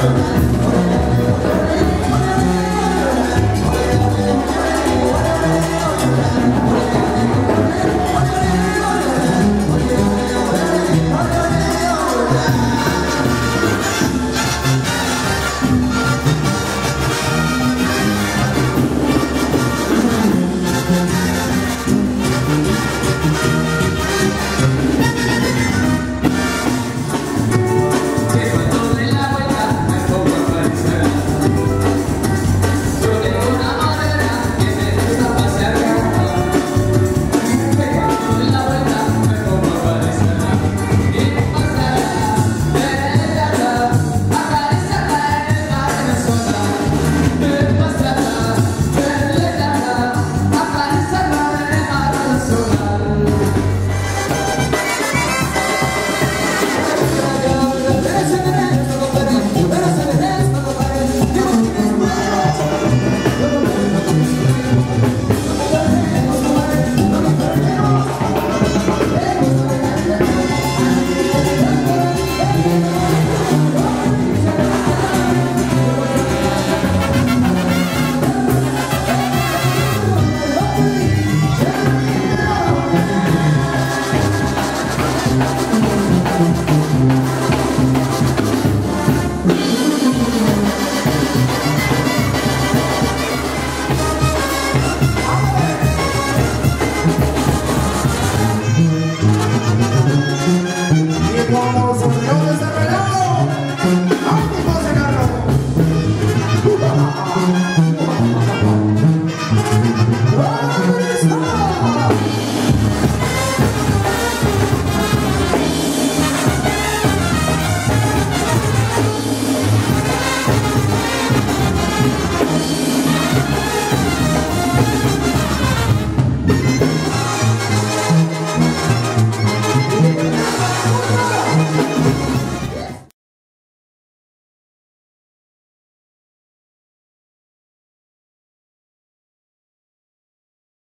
time.